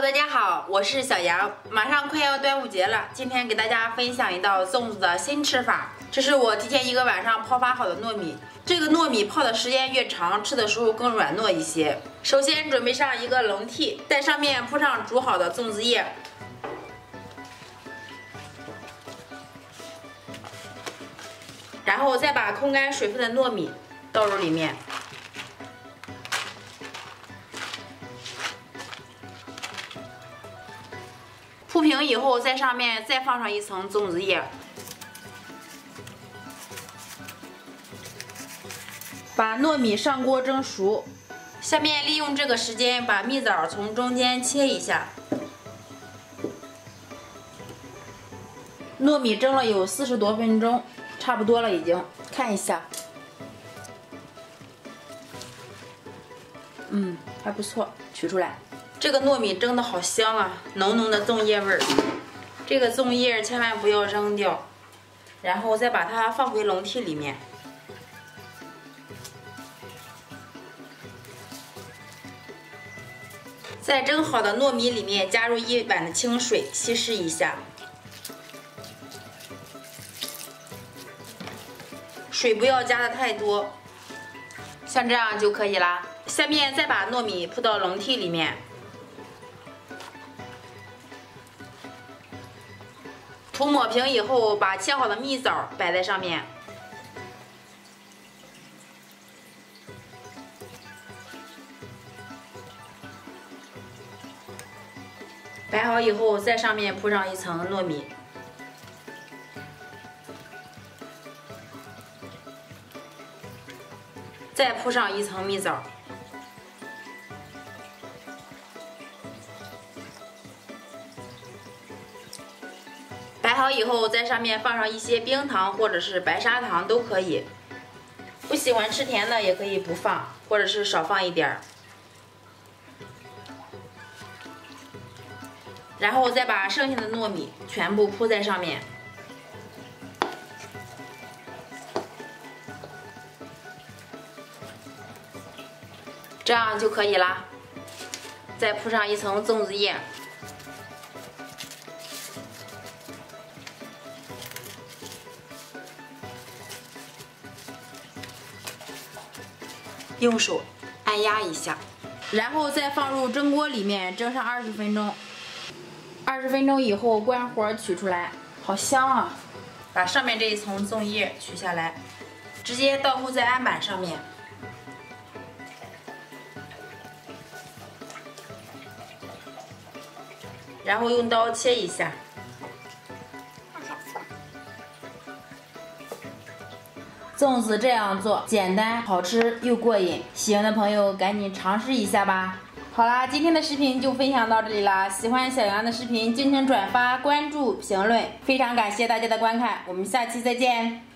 大家好，我是小杨。马上快要端午节了，今天给大家分享一道粽子的新吃法。这是我提前一个晚上泡发好的糯米，这个糯米泡的时间越长，吃的时候更软糯一些。首先准备上一个笼屉，在上面铺上煮好的粽子叶，然后再把控干水分的糯米倒入里面。铺平以后，在上面再放上一层粽子叶，把糯米上锅蒸熟。下面利用这个时间，把蜜枣从中间切一下。糯米蒸了有四十多分钟，差不多了已经，看一下，嗯，还不错，取出来。这个糯米蒸的好香啊，浓浓的粽叶味儿。这个粽叶千万不要扔掉，然后再把它放回笼屉里面。在蒸好的糯米里面加入一碗的清水，稀释一下。水不要加的太多，像这样就可以啦。下面再把糯米铺到笼屉里面。涂抹平以后，把切好的蜜枣摆在上面，摆好以后，在上面铺上一层糯米，再铺上一层蜜枣。好以后，在上面放上一些冰糖或者是白砂糖都可以。不喜欢吃甜的也可以不放，或者是少放一点。然后再把剩下的糯米全部铺在上面，这样就可以啦。再铺上一层粽子叶。用手按压一下，然后再放入蒸锅里面蒸上二十分钟。二十分钟以后关火取出来，好香啊！把上面这一层粽叶取下来，直接倒扣在案板上面，然后用刀切一下。粽子这样做简单好吃又过瘾，喜欢的朋友赶紧尝试一下吧。好啦，今天的视频就分享到这里啦。喜欢小杨的视频，敬请转发、关注、评论，非常感谢大家的观看，我们下期再见。